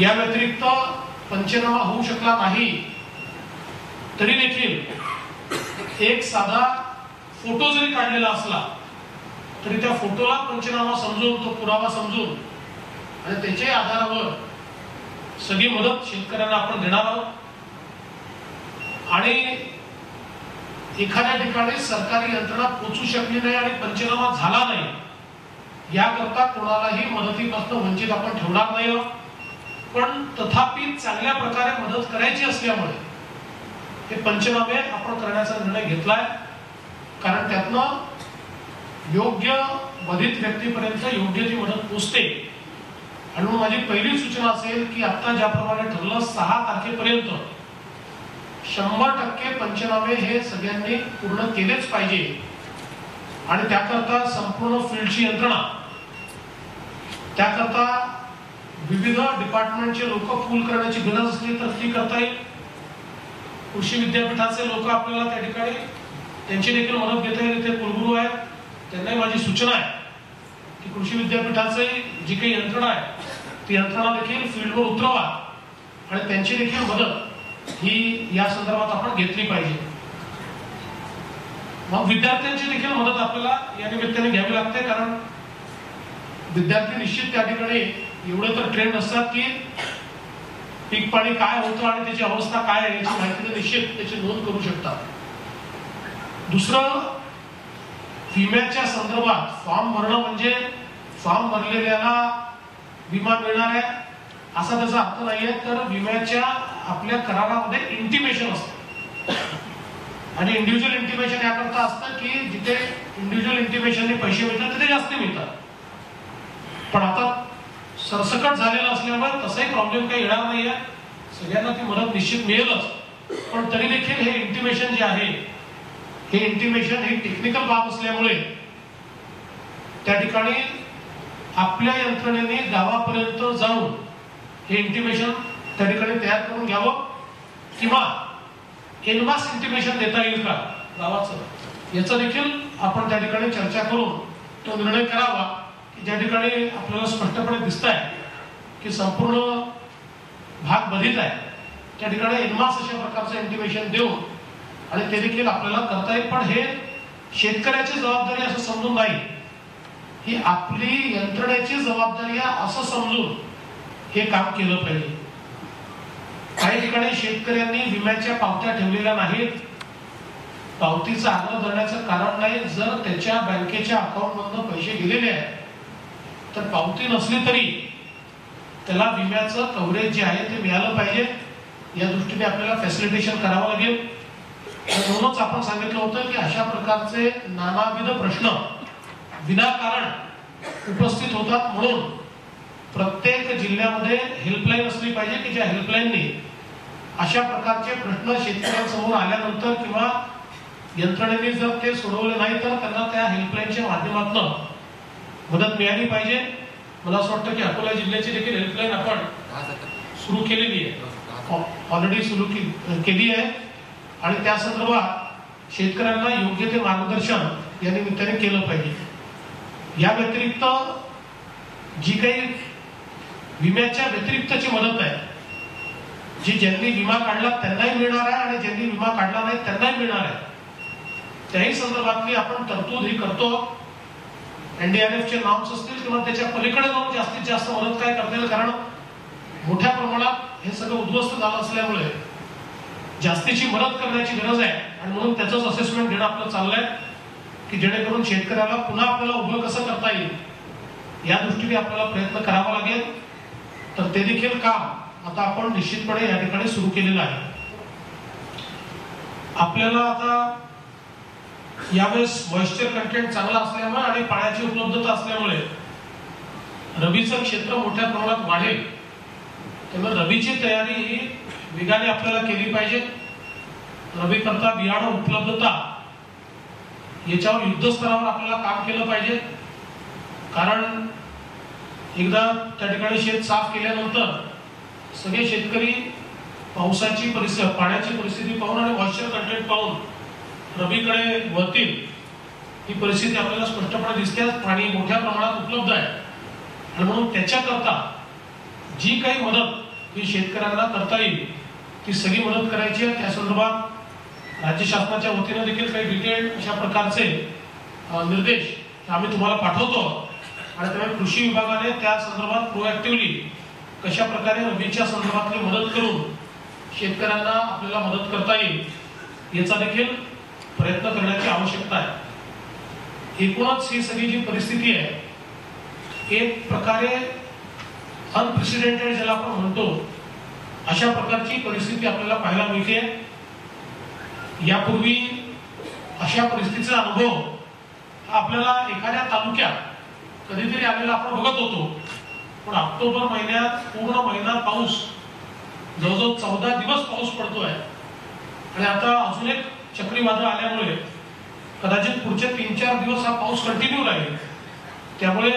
या व्यतिरिक्त पंचनामा होऊ शकला नाही तरी देखील एक साधा फोटो जरी काढलेला असला तरी त्या फोटोला पंचनामा समजून तो पुरावा समजून आणि त्याच्या आधारावर सगळी मदत शेतकऱ्यांना आपण देणार आहोत आणि एखाद्या ठिकाणी सरकारी यंत्रणा पोचू शकली नाही आणि पंचनामा झाला नाही याकरता कोणालाही मदतीपासून वंचित आपण ठेवणार नाही आहोत. पण तथापि चांगल्या प्रकारे मदत करायची असल्यामुळे हे पंचनामे आपण करण्याचा निर्णय घेतलाय. कारण त्यातनं योग्य बाधित व्यक्तीपर्यंत योग्य ती मदत पोचते. आणि म्हणून माझी पहिली सूचना असेल की आता ज्याप्रमाणे ठरलं सहा तारखेपर्यंत शंभर टक्के पंचनामे हे सगळ्यांनी पूर्ण केलेच पाहिजे. आणि त्याकरता संपूर्ण फील्डची यंत्रणा त्याकरता विविध डिपार्टमेंटचे लोक पूल करण्याची गरज असली तर ती करता येईल. कृषी विद्यापीठाचे लोक आपल्याला त्या ठिकाणी त्यांची देखील मदत घेता येईल. ते कुलगुरू आहेत. त्यांनाही माझी सूचना आहे की कृषी विद्यापीठाचे जी काही यंत्रणा आहे ती यंत्रणा देखील फील्डवर उतरवा आणि त्यांची देखील मदत ही या संदर्भात आपण घेतली पाहिजे. मग विद्यार्थ्यांची देखील मदत आपल्याला या निमित्ताने घ्यावी लागते कारण विद्यार्थी निश्चित त्या ठिकाणी एवढं तर ट्रेंड असतात की पीक पाणी काय होतं आणि त्याची अवस्था काय आहे याची माहिती निश्चित त्याची नोंद करू शकतात. दुसरं विम्याच्या संदर्भात फॉर्म भरणं म्हणजे फॉर्म भरलेल्याला विमा मिळणार आहे असा त्याचा अर्थ नाहीये तर विम्याच्या आपल्या करारामध्ये इंटिमेशन असतं. आणि इंडिव्हिज्युअल इंटिमेशन याकरता असतं की जिथे इंडिव्हिज्युअल इंटिमेशनने पैसे मिळतात तिथे जास्त मिळतात. पण आता सरसकट झालेला असल्यामुळे तसाही प्रॉब्लेम काही येणार नाही आहे सगळ्यांना ती मदत निश्चित मिळेलच. पण तरी देखील हे इंटिमेशन जे आहे हे इंटिमेशन ही टेक्निकल बाब असल्यामुळे त्या ठिकाणी आपल्या यंत्रणेने गावापर्यंत जाऊन हे इंटिमेशन त्या ठिकाणी तयार करून घ्यावं किंवा एनमास इंटिमेशन देता येईल का गावाचं? याचं देखील आपण त्या ठिकाणी चर्चा करून तो निर्णय करावा. ज्या ठिकाणी आपल्याला स्पष्टपणे दिसत आहे की संपूर्ण भाग बधित आहे त्या ठिकाणी एनमास अशा प्रकारचं इंटिमेशन देऊन आणि ते देखील आपल्याला करता येईल. पण हे शेतकऱ्याची जबाबदारी असं समजून नाही. ही आपली यंत्रणेची जबाबदारी आहे असं समजून हे काम केलं पाहिजे. काही ठिकाणी शेतकऱ्यांनी विम्याच्या पावत्या ठेवलेल्या नाहीत. पावतीचा आग्रह धरण्याचं कारण नाही. जर त्याच्या बँकेच्या अकाउंट मधनं पैसे गेलेले आहेत तर पावती नसली तरी त्याला विम्याचं कव्हरेज जे आहे ते मिळालं पाहिजे. या दृष्टीने आपल्याला फॅसिलिटेशन करावं लागेल. म्हणूनच आपण सांगितलं होतं की अशा प्रकारचे नानाविध प्रश्न विनाकारण उपस्थित होतात म्हणून प्रत्येक जिल्ह्यामध्ये हेल्पलाईन असली पाहिजे की ज्या हेल्पलाईननी अशा प्रकारचे प्रश्न शेतकऱ्यांसमोर आल्यानंतर किंवा यंत्रणेने जर ते सोडवले नाही तर त्यांना त्या हेल्पलाईनच्या माध्यमातून मदत मिळाली पाहिजे. मला असं वाटतं की अकोला जिल्ह्याची देखील हेल्पलाईन आपण सुरू केलेली आहे. ऑलरेडी सुरू केली आहे. आणि त्या संदर्भात शेतकऱ्यांना योग्य ते मार्गदर्शन या निमित्ताने केलं पाहिजे. या व्यतिरिक्त जी काही विम्याच्या व्यतिरिक्तची मदत आहे जी ज्यांनी विमा काढला त्यांनाही मिळणार आहे आणि ज्यांनी विमा काढला नाही त्यांनाही मिळणार आहे. त्याही संदर्भातली आपण तरतूद ही करतो. एनडीआरएफचे नॉर्म्स असतील किंवा त्याच्या पलीकडे जाऊन जास्तीत जास्त मदत काय करता येईल? कारण मोठ्या प्रमाणात हे सगळं उद्ध्वस्त झालं असल्यामुळे जास्तीची मदत करण्याची गरज आहे. आणि म्हणून त्याचंच असेसमेंट घेणं आपलं चाललंय की जेणेकरून शेतकऱ्याला पुन्हा आपल्याला उभं कसं करता येईल या दृष्टीने आपल्याला प्रयत्न करावा लागेल. तर ते देखील काम आता आपण निश्चितपणे या ठिकाणी सुरू केलेलं आहे. आपल्याला आता यावेळेस मॉइश्चर कंटेंट चांगला असल्यामुळे आणि पाण्याची उपलब्धता असल्यामुळे रबीचं क्षेत्र मोठ्या प्रमाणात वाढेल. त्यामुळे रबीची तयारी ही वेगाने आपल्याला केली पाहिजे. रबी करता बियाणं उपलब्धता याच्यावर युद्धस्तरावर आपल्याला काम केलं पाहिजे. कारण एकदा त्या ठिकाणी शेत साफ केल्यानंतर सगळे शेतकरी पावसाची परिस्थिती पाण्याची परिस्थिती पाहून आणि मॉइश्चर कंटेंट पाहून रबीकडे वळतील ही परिस्थिती आपल्याला स्पष्टपणे दिसते. पाणी मोठ्या प्रमाणात उपलब्ध आहे. आणि म्हणून त्याच्याकरता जी काही मदत ही शेतकऱ्यांना करता येईल ती सगळी मदत करायची आहे. त्या संदर्भात राज्य शासनाच्या वतीनं देखील काही डिटेल अशा प्रकारचे निर्देश आम्ही तुम्हाला पाठवतो. आणि त्यामुळे कृषी विभागाने त्या संदर्भात प्रोएक्टिव्हली कशा प्रकारे रबीच्या संदर्भातली मदत करून शेतकऱ्यांना आपल्याला मदत करता येईल याचा देखील प्रयत्न करण्याची आवश्यकता आहे. एकूणच ही सगळी जी परिस्थिती आहे एक प्रकारे अनप्रेसिडेंटेड ज्याला आपण म्हणतो अशा प्रकारची परिस्थिती आपल्याला पाहायला मिळते. यापूर्वी अशा परिस्थितीचा अनुभव हा आपल्याला एखाद्या तालुक्यात कधीतरी आलेला आपण बघत होतो. पण ऑक्टोबर महिन्यात पूर्ण महिना पाऊस जवळजवळ चौदा दिवस पाऊस पडतोय. आणि आता अजून एक चक्रीवादळ आल्यामुळे कदाचित पुढचे तीन चार दिवस हा पाऊस कंटिन्यू राहील. त्यामुळे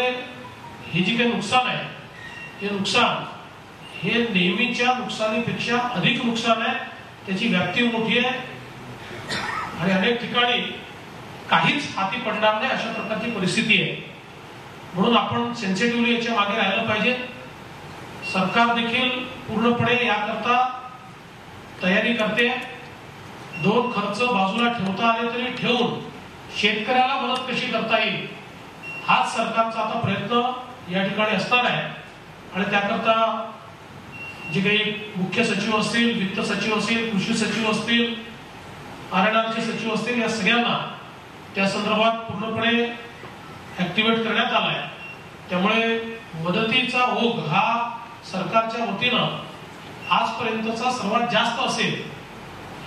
हे जे काही नुकसान आहे हे नुकसान हे नेहमीच्या नुकसानीपेक्षा अधिक नुकसान आहे त्याची व्याप्ती मोठी आहे. आणि अनेक ठिकाणी काहीच हाती पडणार नाही अशा प्रकारची परिस्थिती आहे. म्हणून आपण सेन्सिटिव्हली याच्या मागे राहिलं पाहिजे. सरकार देखील पूर्णपणे याकरता तयारी करते. दोन खर्च बाजूला ठेवता आले तरी ठेवून शेतकऱ्याला मदत कशी करता येईल? हाच सरकारचा आता प्रयत्न या ठिकाणी असणार आहे. आणि त्याकरता जे काही मुख्य सचिव असतील वित्त सचिव असतील कृषी सचिव असतील आरएनआरचे सचिव असतील या सगळ्यांना त्या संदर्भात पूर्णपणे ऍक्टिव्हेट करण्यात आलाय. त्यामुळे मदतीचा ओघ हा सरकारच्या वतीनं आजपर्यंतचा सर्वात जास्त असेल.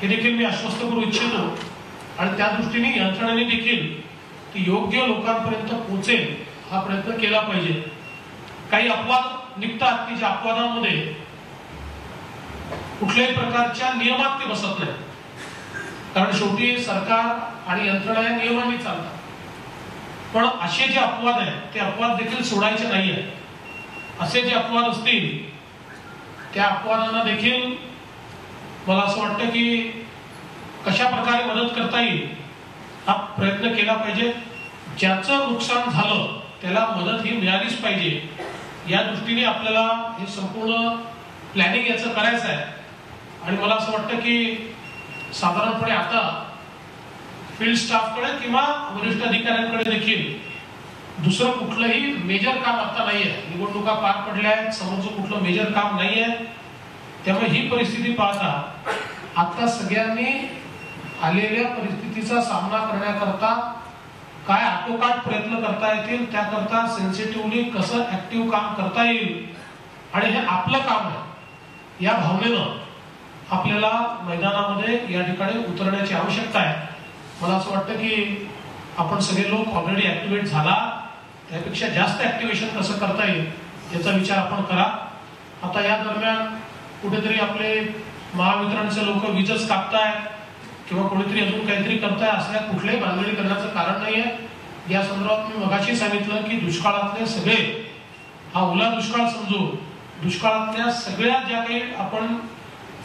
हे देखील मी आश्वस्त करू इच्छितो. आणि त्या दृष्टीने यंत्रणेने देखील ती योग्य लोकांपर्यंत पोहोचेल हा प्रयत्न केला पाहिजे. काही अपवाद निघतात की ज्या अपवादांमध्ये कुठल्याही प्रकारच्या नियमात ते बसत नाही कारण शेवटी सरकार आणि यंत्रणा या नियमांनी चालतात. पण असे जे अपवाद आहेत ते अपवाद देखील सोडायचे नाही आहेत असे जे अपवाद असतील त्या अपवादांना देखील मला असं वाटतं की कशा प्रकारे मदत करता येईल हा प्रयत्न केला पाहिजे. ज्याचं नुकसान झालं त्याला मदत ही मिळालीच पाहिजे. या दृष्टीने आपल्याला हे संपूर्ण प्लॅनिंग याचं करायचं आहे. आणि मला असं वाटतं की साधारणपणे आता फील्ड स्टाफकडे किंवा वरिष्ठ अधिकाऱ्यांकडे देखील दुसरं कुठलंही मेजर काम आता नाही आहे निवडणुका पार पडल्या आहेत समोरचं कुठलं मेजर काम नाही आहे त्यामुळे ही परिस्थिती पाहता आता सगळ्यांनी आलेल्या परिस्थितीचा सामना करण्याकरता काय आटोकाट प्रयत्न करता येतील त्याकरता सेन्सिटिव्हली कसं ऍक्टिव्ह काम करता येईल आणि हे आपलं काम आहे या भावनेनं आपल्याला मैदानामध्ये या ठिकाणी उतरण्याची आवश्यकता आहे. मला असं वाटतं की आपण सगळे लोक ऑलरेडी ऍक्टिव्हेट झाला त्यापेक्षा जास्त ऍक्टिव्हेशन कसं करता येईल याचा विचार आपण करा. आता या दरम्यान कुठेतरी आपले महावितरणचे लोक वीजच कापताय किंवा कोणीतरी अजून काहीतरी करताय असल्या कुठल्याही भानगडी करण्याचं कारण नाही आहे या संदर्भात मी मगाशी सांगितलं की दुष्काळातले सगळे हा ओला दुष्काळ समजू दुष्काळातल्या सगळ्या ज्या काही आपण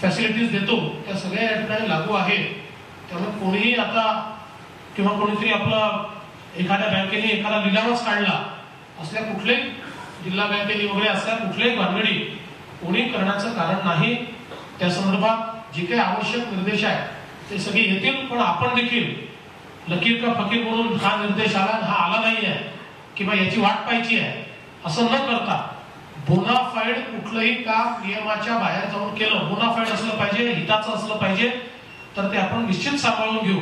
फॅसिलिटीज देतो त्या सगळ्या या ठिकाणी लागू आहे त्यामुळे कोणीही आता किंवा कोणीतरी आपला एखाद्या बँकेने एखादा लिलावच काढला असल्या कुठल्याही जिल्हा बँकेने वगैरे असल्या कुठल्याही भानगडी कोणी करण्याचं कारण नाही त्या संदर्भात जे काही आवश्यक निर्देश आहेत ते सगळे येतील पण आपण देखील लकीर का फकीर म्हणून हा निर्देश आला हा आला नाही आहे किंवा याची वाट पाहायची आहे असं न करता बोनाफाईड कुठलंही काम नियमाच्या बाहेर जाऊन केलं बोनाफाईड असलं पाहिजे हिताचं असलं पाहिजे तर ते आपण निश्चित सांभाळून घेऊ.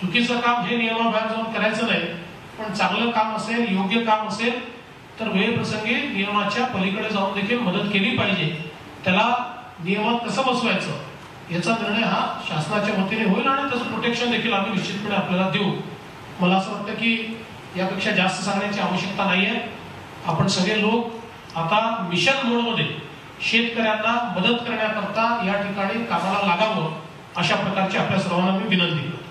चुकीचं काम हे नियमाबाहेर जाऊन करायचं नाही पण चांगलं काम असेल योग्य काम असेल तर वेळप्रसंगी नियमाच्या पलीकडे जाऊन देखील मदत केली पाहिजे. त्याला नियमात कसं बसवायचं? याचा निर्णय हा शासनाच्या वतीने होईल आणि त्याचं प्रोटेक्शन देखील आम्ही निश्चितपणे आपल्याला देऊ. मला असं वाटतं की यापेक्षा जास्त सांगण्याची आवश्यकता नाही आहे आपण सगळे लोक आता मिशन मोडमध्ये शेतकऱ्यांना मदत करण्याकरता या ठिकाणी कामाला लागावं अशा प्रकारची आपल्या सर्वांना मी विनंती करतो.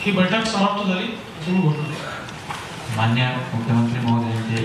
ही बैठक समाप्त झाली. मान्य मुख्यमंत्री महोदयांचे